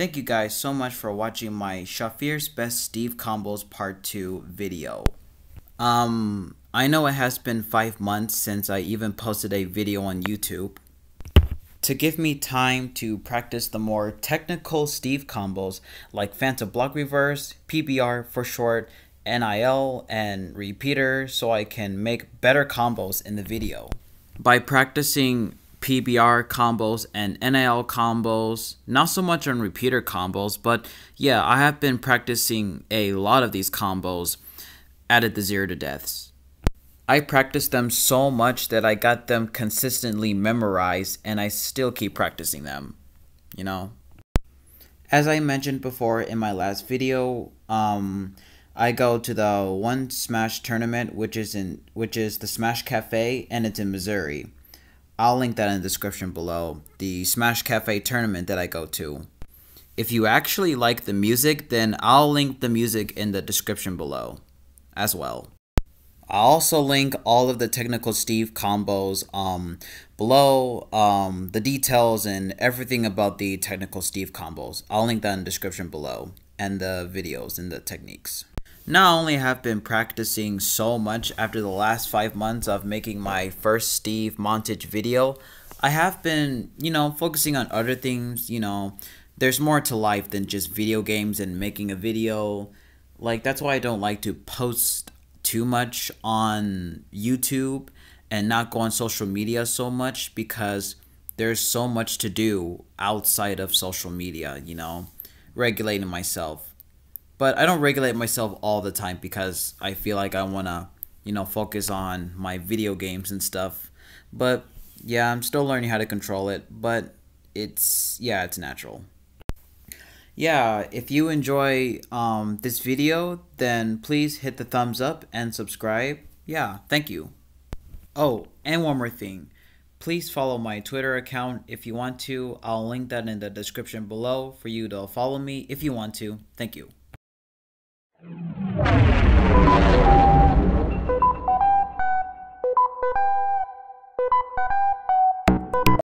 Thank you guys so much for watching my Shafir's Best Steve Combos Part 2 video. Um, I know it has been 5 months since I even posted a video on YouTube. To give me time to practice the more technical Steve combos like Phantom Block Reverse, PBR for short, NIL, and Repeater so I can make better combos in the video. By practicing PBR combos and NIL combos, not so much on repeater combos, but yeah, I have been practicing a lot of these combos added the zero to deaths. I practiced them so much that I got them consistently memorized and I still keep practicing them, you know. As I mentioned before in my last video, um, I go to the One Smash tournament, which is in which is the Smash Cafe, and it's in Missouri. I'll link that in the description below. The Smash Cafe tournament that I go to. If you actually like the music, then I'll link the music in the description below as well. I'll also link all of the technical Steve combos um, below, um, the details and everything about the technical Steve combos. I'll link that in the description below and the videos and the techniques. Not only have been practicing so much after the last five months of making my first Steve montage video, I have been, you know, focusing on other things, you know, there's more to life than just video games and making a video. Like, that's why I don't like to post too much on YouTube and not go on social media so much because there's so much to do outside of social media, you know, regulating myself but I don't regulate myself all the time because I feel like I want to, you know, focus on my video games and stuff. But yeah, I'm still learning how to control it, but it's yeah, it's natural. Yeah, if you enjoy um, this video, then please hit the thumbs up and subscribe. Yeah, thank you. Oh, and one more thing. Please follow my Twitter account if you want to. I'll link that in the description below for you to follow me if you want to. Thank you.